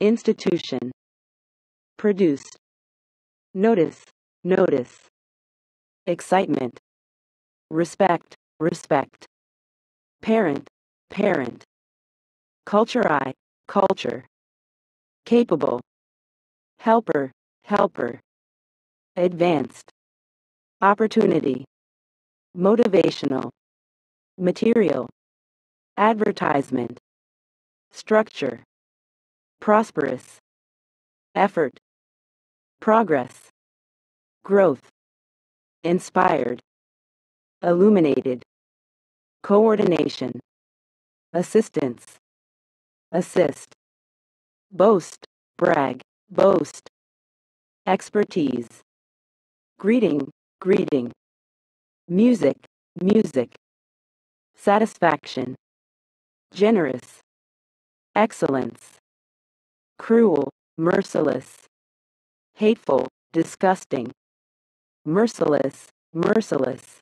institution, produce, notice, notice, excitement, respect, respect, parent, parent, culture I, culture, capable, helper, helper, advanced, opportunity, motivational, material, advertisement, structure, prosperous, effort, progress, growth, inspired, illuminated, coordination, assistance, assist, boast, brag, boast, expertise, greeting, greeting, music, music, satisfaction, generous, excellence, cruel, merciless, hateful, disgusting, merciless, merciless,